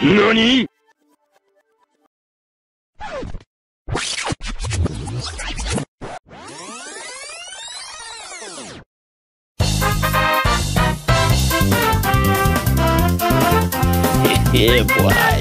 何 yeah, boy.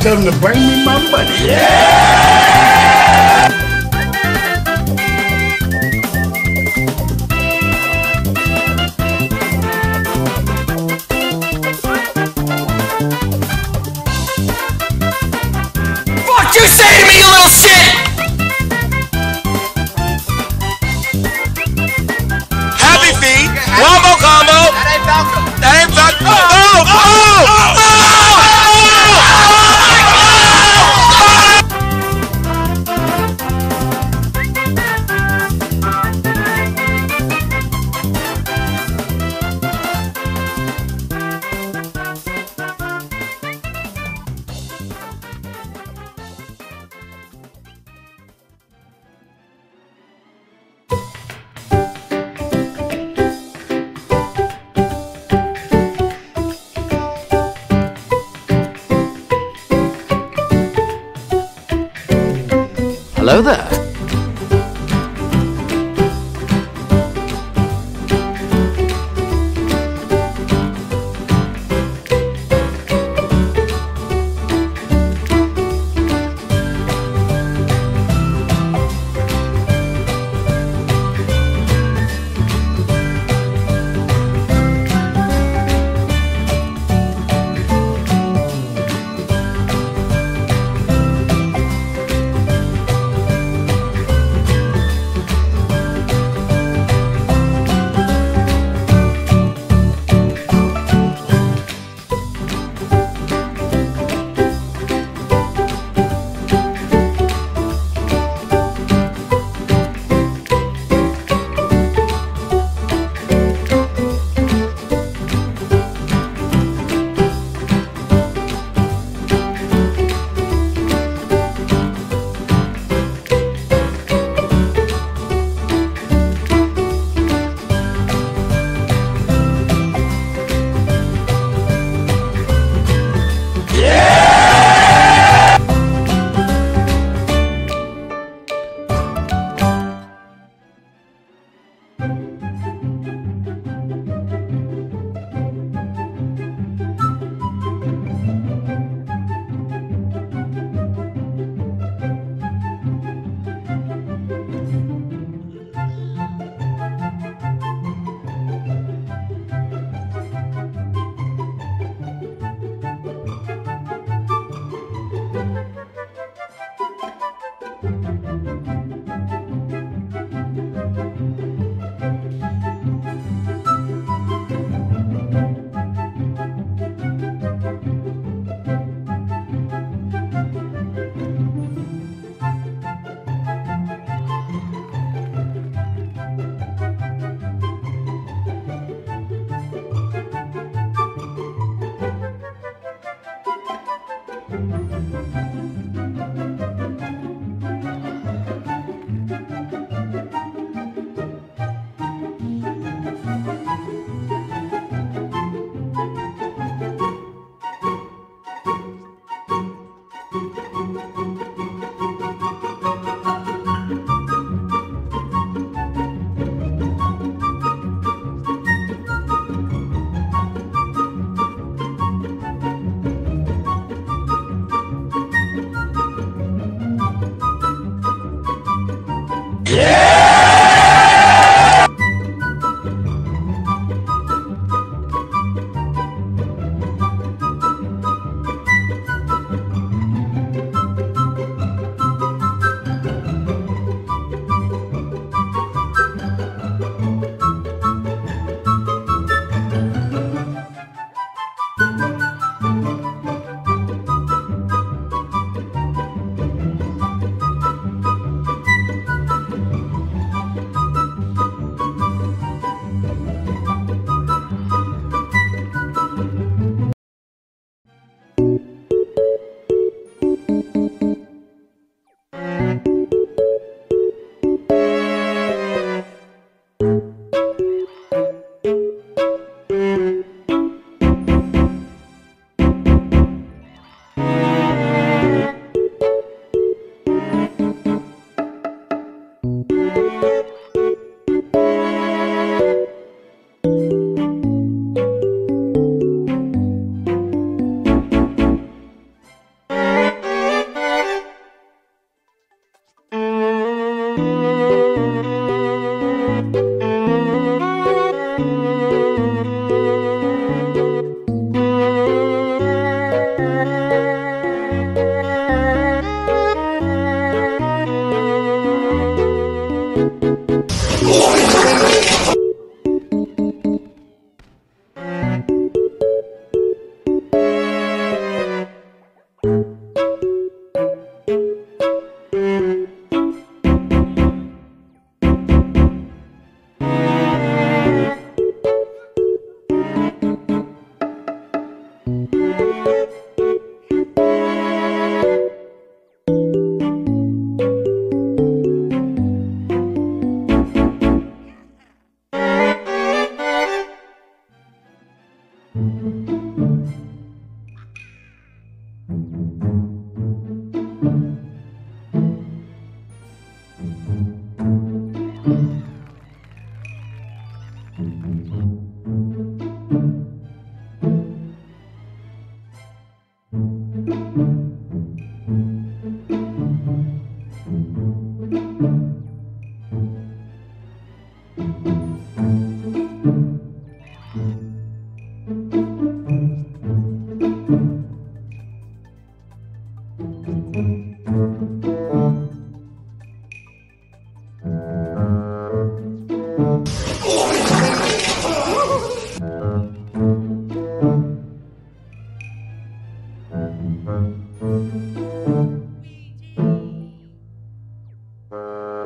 Tell them to bring me my money. Fuck you say to me, you little shit! Happy feet, wombo combo. That ain't Falco. That ain't Falco. Oh, oh, oh,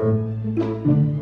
Música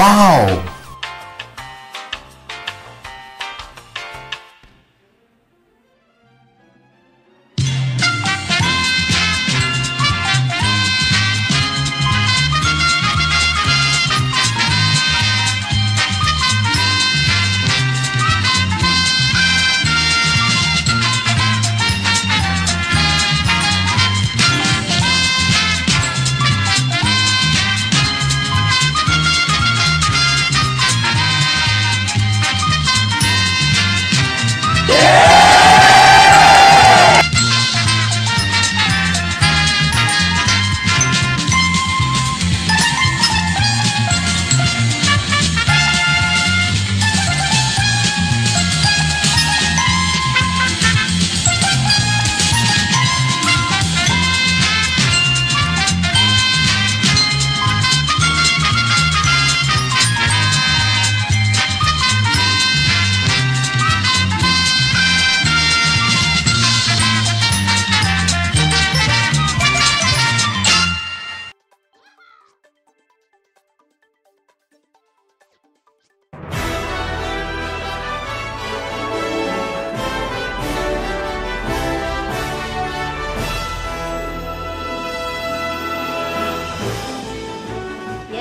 Wow!